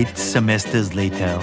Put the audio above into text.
eight semesters later.